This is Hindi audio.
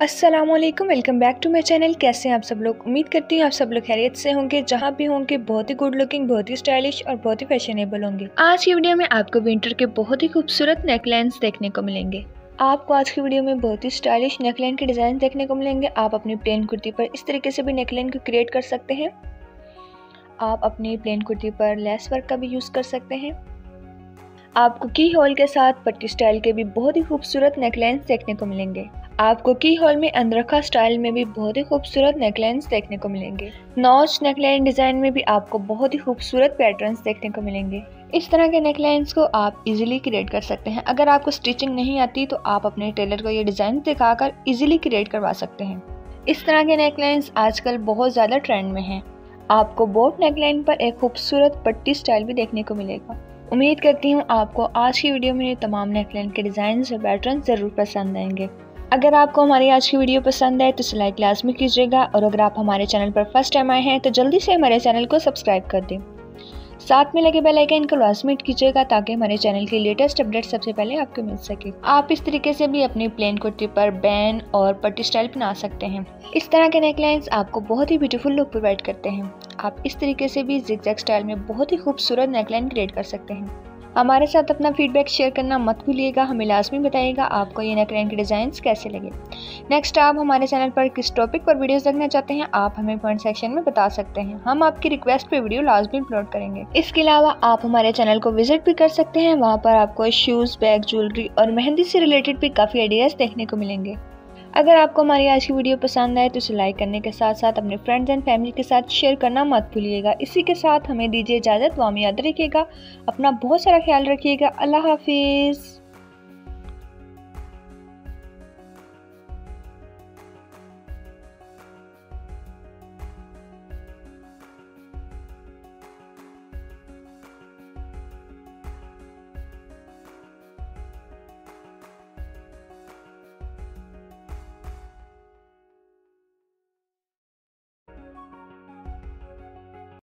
Aslam welcome back to my channel कैसे हैं आप सब लोग? उम्मीद करती हूँ आप सब लोग खैरियत से होंगे, जहाँ भी होंगे, बहुत ही गुड लुकिंग बहुत ही स्टाइलिश और बहुत ही फैशनेबल होंगे। आज की वीडियो में आपको विंटर के बहुत ही खूबसूरत नेकलाइंस देखने को मिलेंगे। आपको आज की वीडियो में बहुत ही स्टाइलिश नेकलाइन के डिज़ाइन देखने को मिलेंगे। आप अपनी प्लेन कुर्ती पर इस तरीके से भी नेकलाइन को क्रिएट कर सकते हैं। आप अपनी प्लेन कुर्ती पर लेस वर्क का भी यूज़ कर सकते हैं। आपको की होल के साथ पट्टी स्टाइल के भी बहुत ही खूबसूरत नेकलाइंस देखने को मिलेंगे। आपको की हॉल में अंदरखा स्टाइल में भी बहुत ही खूबसूरत नेकलाइंस देखने को मिलेंगे। नॉच नेकलाइन डिज़ाइन में भी आपको बहुत ही खूबसूरत पैटर्न्स देखने को मिलेंगे। इस तरह के नेकलाइंस को आप इजीली क्रिएट कर सकते हैं। अगर आपको स्टिचिंग नहीं आती तो आप अपने टेलर को ये डिज़ाइन दिखाकर इजीली क्रिएट करवा सकते हैं। इस तरह के नेकलाइंस आजकल बहुत ज़्यादा ट्रेंड में हैं। आपको बोट नेकलाइन पर एक खूबसूरत पट्टी स्टाइल भी देखने को मिलेगा। उम्मीद करती हूँ आपको आज की वीडियो में तमाम नेकलाइन के डिज़ाइन और पैटर्न ज़रूर पसंद आएँगे। अगर आपको हमारी आज की वीडियो पसंद है तो इसे लाइक लाजमी कीजिएगा। और अगर आप हमारे चैनल पर फ़र्स्ट टाइम आए हैं तो जल्दी से हमारे चैनल को सब्सक्राइब कर दें। साथ में लगे बेल आइकन को लाजमी कीजिएगा, ताकि हमारे चैनल की लेटेस्ट अपडेट सबसे पहले आपको मिल सके। आप इस तरीके से भी अपनी प्लेन कुर्ती पर बैन और पट्टी स्टाइल बना सकते हैं। इस तरह के नेकलाइंस आपको बहुत ही ब्यूटीफुल लुक प्रोवाइड करते हैं। आप इस तरीके से भी जिग स्टाइल में बहुत ही खूबसूरत नेकलाइन क्रिएट कर सकते हैं। हमारे साथ अपना फीडबैक शेयर करना मत भूलिएगा, हमें लाजमी बताइएगा आपको ये नेकलाइन के डिज़ाइन कैसे लगे। नेक्स्ट आप हमारे चैनल पर किस टॉपिक पर वीडियोस देखना चाहते हैं, आप हमें कमेंट सेक्शन में बता सकते हैं। हम आपकी रिक्वेस्ट पे वीडियो लाजमी अपलोड करेंगे। इसके अलावा, आप हमारे चैनल को विज़िट भी कर सकते हैं, वहाँ पर आपको शूज़ बैग ज्वेलरी और मेहंदी से रिलेटेड भी काफ़ी आइडियाज़ देखने को मिलेंगे। अगर आपको हमारी आज की वीडियो पसंद आए तो इसे लाइक करने के साथ साथ अपने फ्रेंड्स एंड फैमिली के साथ शेयर करना मत भूलिएगा। इसी के साथ हमें दीजिए इजाज़त वाम याद रखिएगा। अपना बहुत सारा ख्याल रखिएगा। अल्लाह हाफिज़।